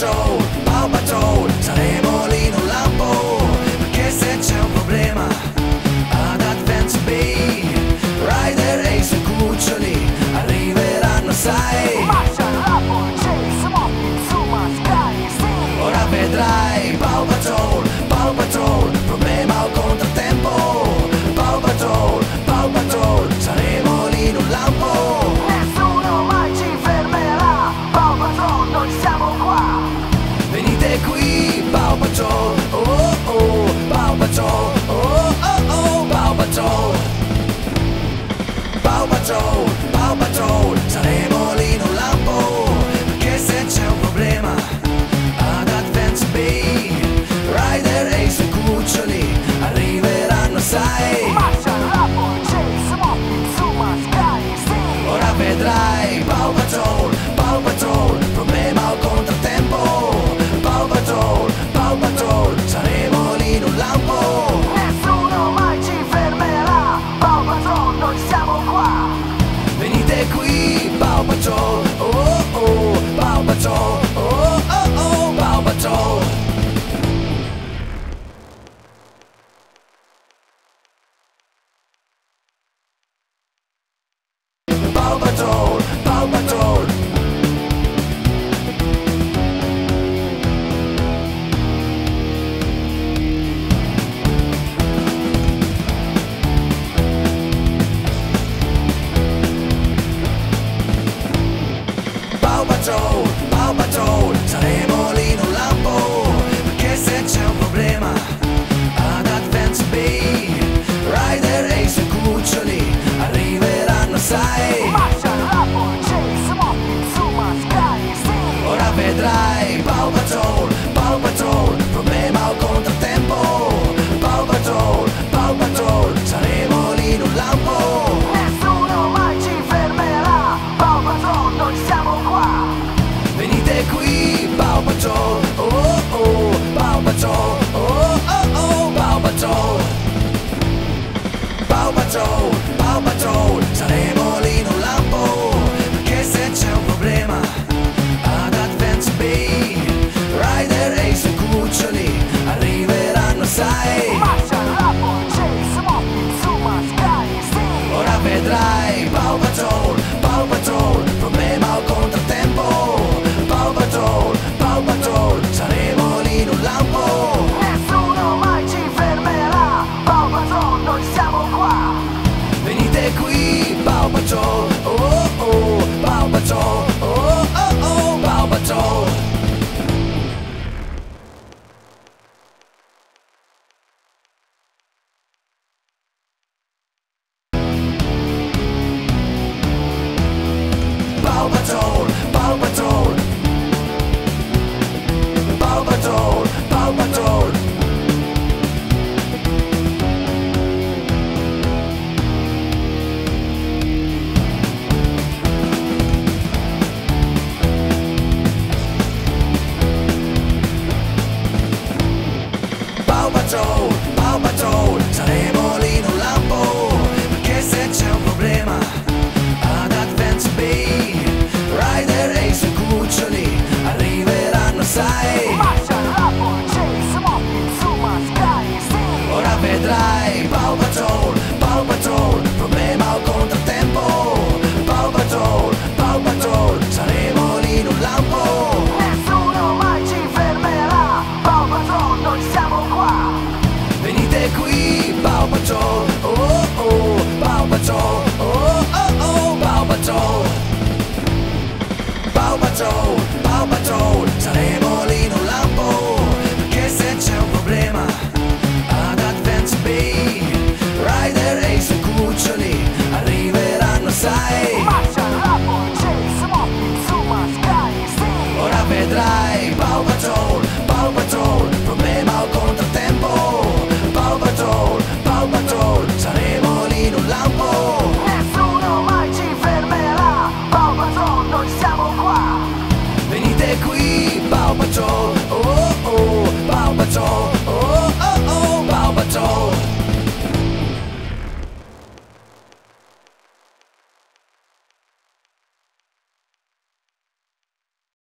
Patrol, Baton, oh oh, Bow Baton, oh oh oh, Bow Baton. Bow bateau, par